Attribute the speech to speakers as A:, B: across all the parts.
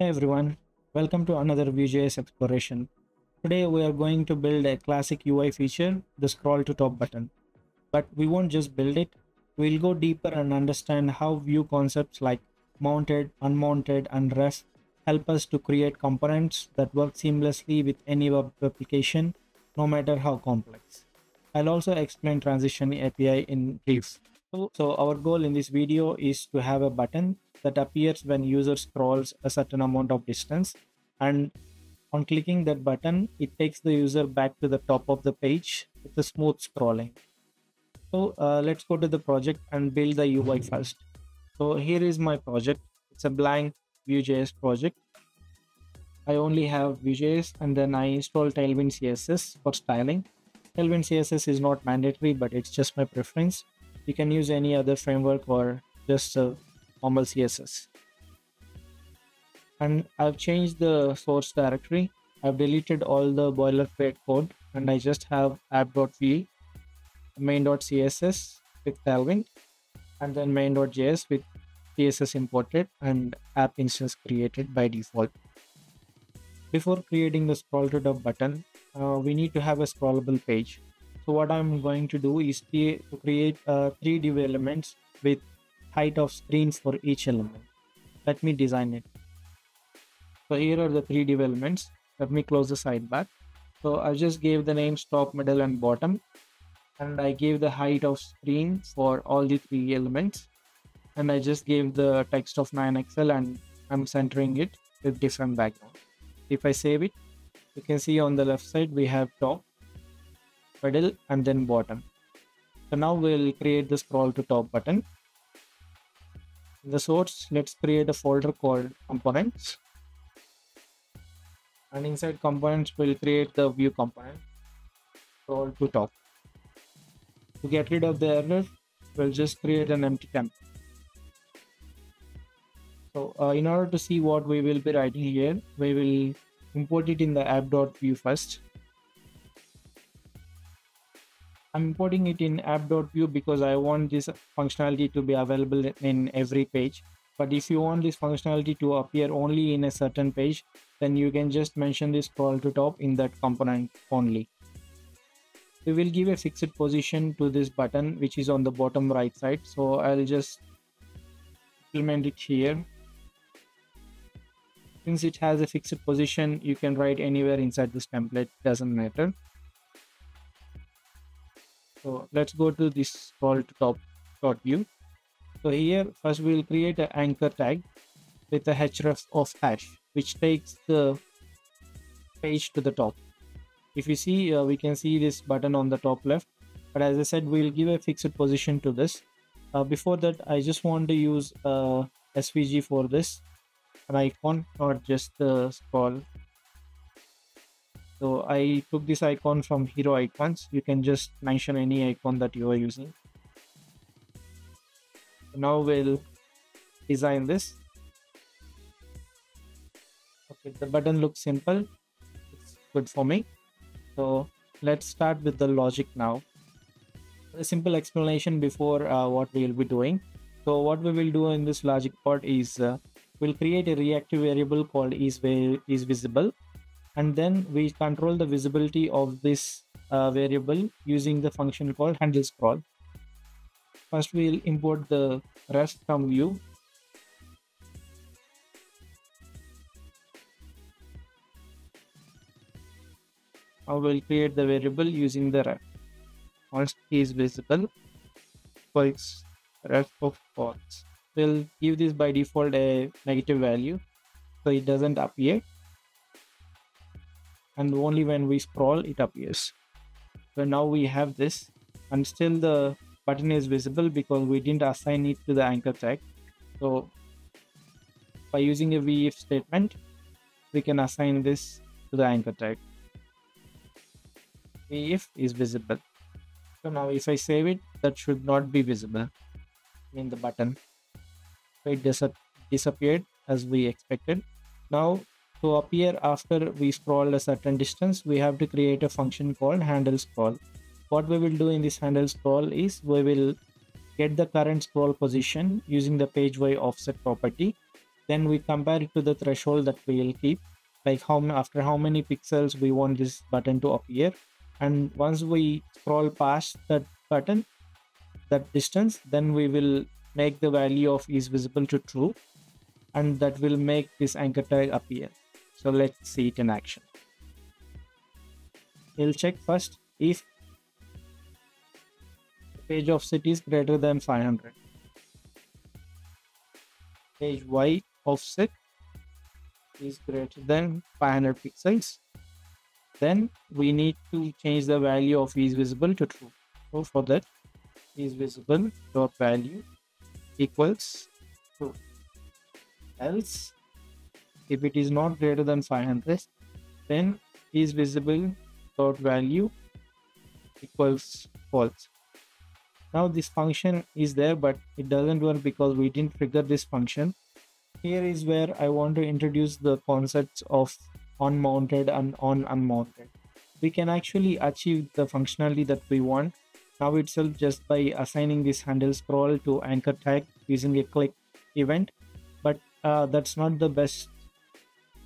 A: Hey everyone, welcome to another Vue.js exploration. Today we are going to build a classic UI feature, the scroll to top button. But we won't just build it, we'll go deeper and understand how Vue concepts like mounted, unmounted and ref help us to create components that work seamlessly with any web application, no matter how complex. I'll also explain transition API in brief. So, our goal in this video is to have a button that appears when user scrolls a certain amount of distance. And on clicking that button it takes the user back to the top of the page with a smooth scrolling. So uh, let's go to the project and build the ui first. So here is my project. It's a blank vue.js project. I only have vue.js and then i install tailwind css for styling. Tailwind css is not mandatory but it's just my preference you can use any other framework or just a normal css and i've changed the source directory. I've deleted all the boilerplate code and i just have app.vue main.css with tailwind and then main.js with css imported and app instance created by default. Before creating the scroll to top button uh, we need to have a scrollable page so what i'm going to do is to create uh, three div elements with height of screen for each element. Let me design it. So here are the three div elements. Let me close the sidebar. So I just gave the names top, middle and bottom. And I gave the height of screen for all the three elements. And I just gave the text of 9XL and I'm centering it with different background. If I save it, you can see on the left side we have top, middle and then bottom. So now we'll create the scroll to top button. In the source let's create a folder called components. And inside components we'll create the Vue component. Scroll to top. To get rid of the error we'll just create an empty temp. So uh, in order to see what we will be writing here we will import it in the app.vue first I'm importing it in app.vue because I want this functionality to be available in every page. But if you want this functionality to appear only in a certain page, then you can just mention this scroll to top in that component only. We will give a fixed position to this button, which is on the bottom right side. So I'll just implement it here. Since it has a fixed position, you can write anywhere inside this template, doesn't matter. So let's go to this scroll to top dot vue. So here first we'll create an anchor tag with a href of hash, which takes the page to the top. If you see, uh, we can see this button on the top left. But as I said, we'll give a fixed position to this. Uh, before that, I just want to use uh, SVG for this, an icon, or just the scroll so I took this icon from Heroicons. You can just mention any icon that you are using. Now we'll design this. Okay, the button looks simple. It's good for me. So let's start with the logic now. A simple explanation before uh, what we will be doing. So what we will do in this logic part is uh, we'll create a reactive variable called is, is visible and then we control the visibility of this uh, variable using the function called handle scroll. First we'll import the ref from Vue now we'll create the variable using the ref. Once is visible. For its ref of false. We'll give this by default a negative value so it doesn't appear and only when we scroll it appears. So now we have this and still the button is visible because we didn't assign it to the anchor tag. So by using a if statement we can assign this to the anchor tag. If is visible. So now if i save it that should not be visible in the button. So it dis disappeared as we expected. Now to appear after we scroll a certain distance, we have to create a function called handle scroll. What we will do in this handle scroll is we will get the current scroll position using the page offset property. then we compare it to the threshold that we will keep like how after how many pixels we want this button to appear and once we scroll past that button that distance then we will make the value of is visible to true and that will make this anchor tag appear so let's see it in action. We'll check first if the page offset is greater than 500 page y offset is greater than 500 pixels. Then we need to change the value of is visible to true. So for that is visible dot value equals true. Else if it is not greater than 500 then is visible dot value equals false. Now this function is there but it doesn't work because we didn't trigger this function. Here is where i want to introduce the concepts of on mounted and on unmounted we can actually achieve the functionality that we want. Now itself just by assigning this handle scroll to anchor tag using a click event but uh, that's not the best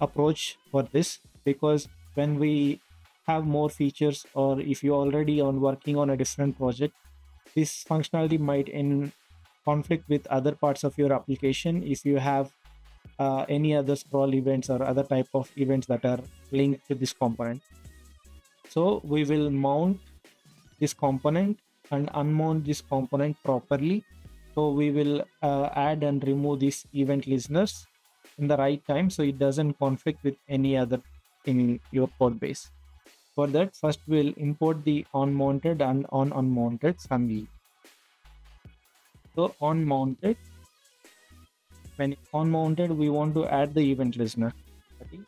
A: approach for this because when we have more features or if you're already on working on a different project this functionality might in conflict with other parts of your application. If you have uh, any other scroll events or other type of events that are linked to this component. So we will mount this component and unmount this component properly. So we will uh, add and remove these event listeners in the right time so it doesn't conflict with any other in your code base. For that first we'll import the on mounted and on unmounted so on mounted when on mounted we want to add the event listener.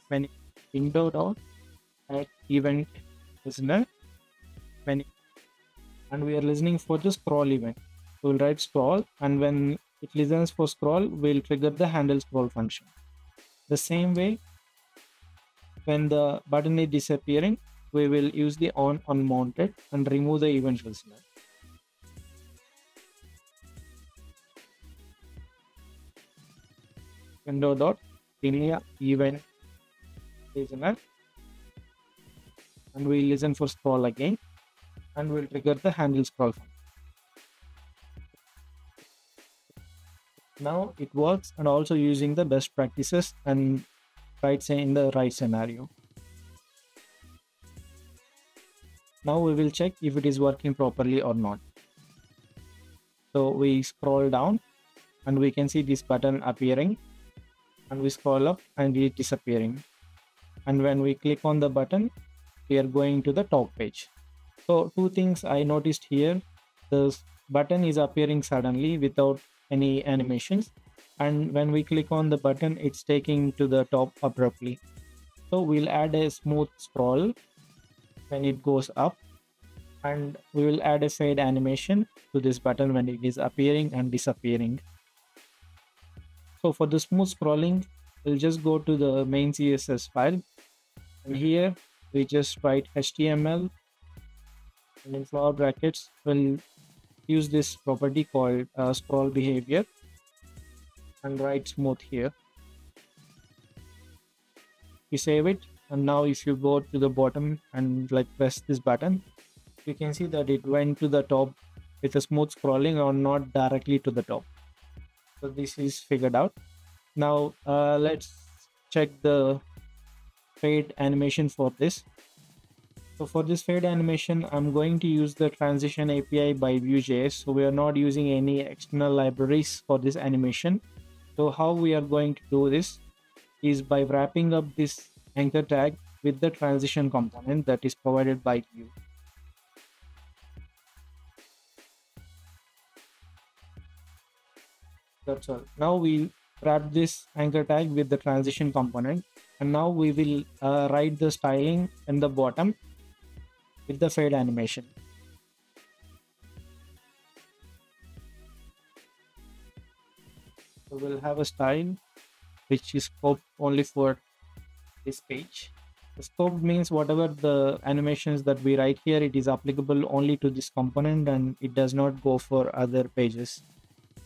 A: When window dot add event listener. When and we are listening for the scroll event. We'll write scroll and when it listens for scroll we'll trigger the handle scroll function the same way when the button is disappearing we will use the on unmounted and remove the event listener. Window dot linear event listener and we listen for scroll again and we'll trigger the handle scroll function. Now it works and also using the best practices and right say in the right scenario. now we will check if it is working properly or not. So we scroll down and we can see this button appearing and we scroll up and it is disappearing. And when we click on the button we are going to the top page. So two things i noticed here. The button is appearing suddenly without any animations. And when we click on the button it's taking to the top abruptly. So we'll add a smooth scroll when it goes up. And we will add a fade animation to this button when it is appearing and disappearing. So for the smooth scrolling we'll just go to the main css file. And here we just write html and in flower brackets we'll use this property called uh, scroll behavior and write smooth here. We save it and now if you go to the bottom and like press this button you can see that it went to the top with a smooth scrolling or not directly to the top. So this is figured out. Now uh, let's check the fade animation for this so for this fade animation i'm going to use the transition api by vue.js so we are not using any external libraries for this animation so how we are going to do this is by wrapping up this anchor tag with the transition component that is provided by Vue. That's all. Now we wrap this anchor tag with the transition component and now we will uh, write the styling in the bottom with the fade animation. So we'll have a style which is scoped only for this page the scope means whatever the animations that we write here it is applicable only to this component and it does not go for other pages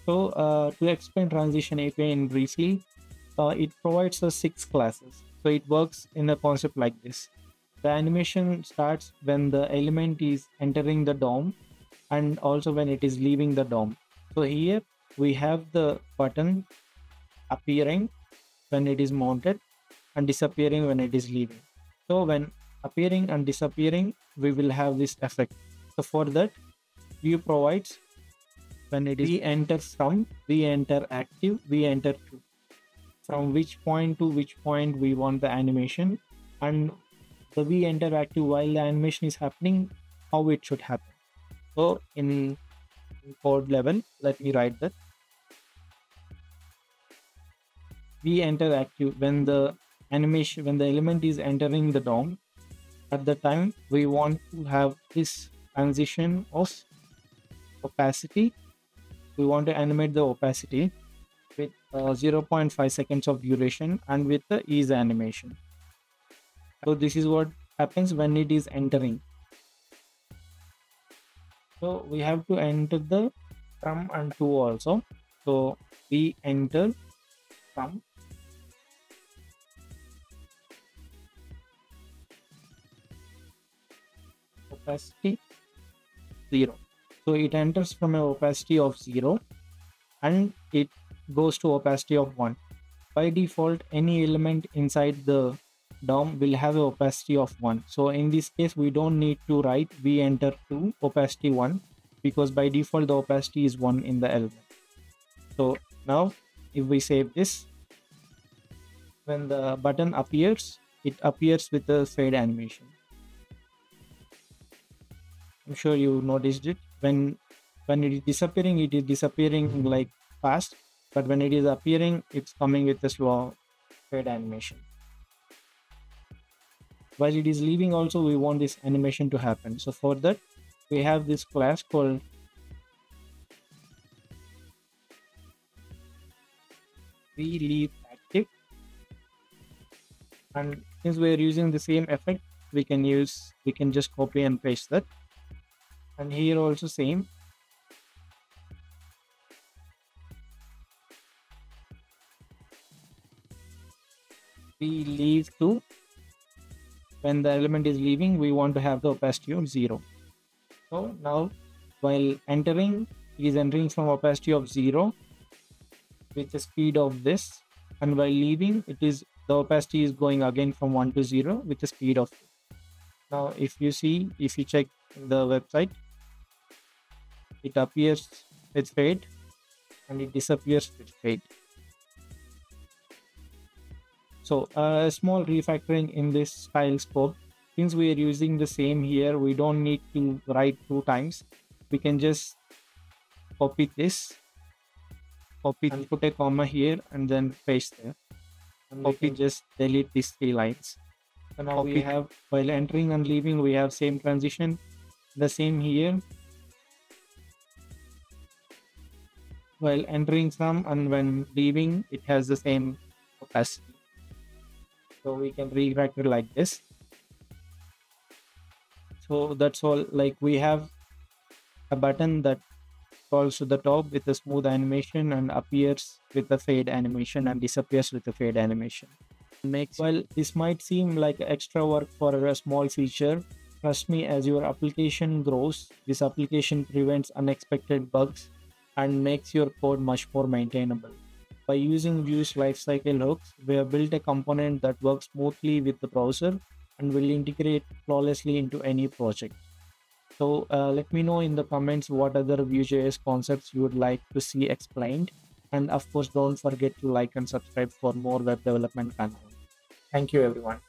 A: so uh, to explain transition api in briefly uh, it provides us six classes. So it works in a concept like this. The animation starts when the element is entering the DOM and also when it is leaving the DOM. So here we have the button appearing when it is mounted and disappearing when it is leaving. So when appearing and disappearing, we will have this effect. So for that, Vue provides when it is v-enter from, v-enter active, v-enter to. From which point to which point we want the animation and the v-enter active while the animation is happening, how it should happen. So in code level, let me write that. v-enter active when the animation when the element is entering the DOM. At the time we want to have this transition of opacity. We want to animate the opacity with uh, 0.5 seconds of duration and with the ease animation. So this is what happens when it is entering. So we have to enter the from and to also. So v-enter from opacity 0 so it enters from an opacity of 0 and it goes to opacity of 1 by default any element inside the DOM will have an opacity of 1 so in this case we don't need to write v-enter to opacity 1 because by default the opacity is 1 in the element so now if we save this when the button appears it appears with a fade animation I'm sure you noticed it. When when it is disappearing, it is disappearing like fast, but when it is appearing, it's coming with a slow fade animation. While it is leaving also, we want this animation to happen. So for that, we have this class called v-leave active and since we're using the same effect we can use we can just copy and paste that. And here also same. v-leave to when the element is leaving we want to have the opacity of 0 so now while entering it is entering from opacity of 0 with the speed of this and while leaving it is the opacity is going again from 1 to 0 with the speed of now if you see if you check the website it appears with fade and it disappears with fade so a small refactoring in this style scope since we are using the same here. We don't need to write two times. We can just copy this copy and put a comma here and then paste there. And copy just delete these three lines. So now copy. we have while entering and leaving we have same transition the same here. While entering some and when leaving it has the same opacity so we can refactor like this. So that's all like we have a button that falls to the top with a smooth animation and appears with a fade animation and disappears with a fade animation. Makes well this might seem like extra work for a small feature trust me as your application grows this application prevents unexpected bugs and makes your code much more maintainable. By using Vue's lifecycle hooks, we have built a component that works smoothly with the browser and will integrate flawlessly into any project. So uh, let me know in the comments what other Vue.js concepts you would like to see explained. And of course, don't forget to like and subscribe for more web development content. Thank you, everyone.